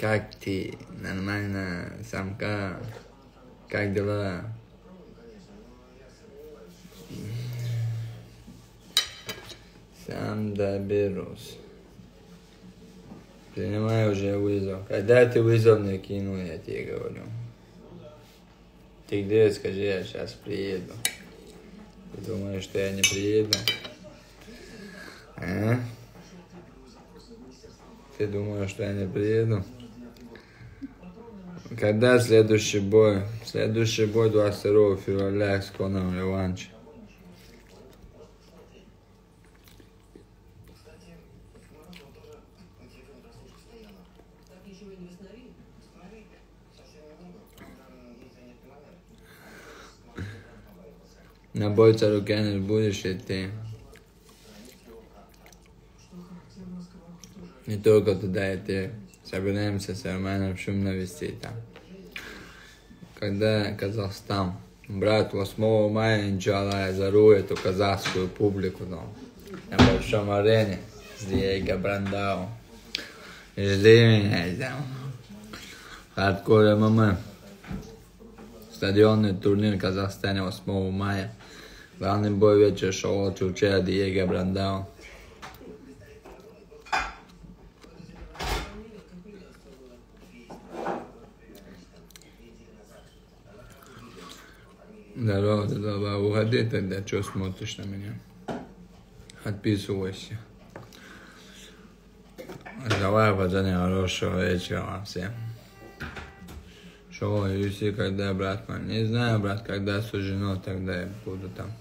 Как ты? Нормально, самка? Как дела? Сам доберусь. Принимай уже вызов. Когда ты вызов не кинул, я тебе говорю. Ты где, скажи, я сейчас приеду. Ты думаешь, что я не приеду? А? Ты думаешь, что я не приеду? Когда следующий бой? Следующий бой 22 февраля с Коном реванш. На бой Царукянец будешь идти? Не только туда идти. Собираемся с Арменом шум навести там. Когда Казахстан, брат 8 мая, иншалла, зару эту казахскую публику там, на большом арене с Диего Брандау. Жди меня там. Хардкор ММА. Стадионный турнир в Казахстане 8 мая. Главный бой вечера шоу Чучера Диего Брандау. Здорово, здорово. Уходи тогда, что смотришь на меня? Отписывайся. Давай, пацаны, хорошего вечера вам всем. Шоу UFC, когда, брат? Не знаю, брат, когда суждено, тогда я буду там.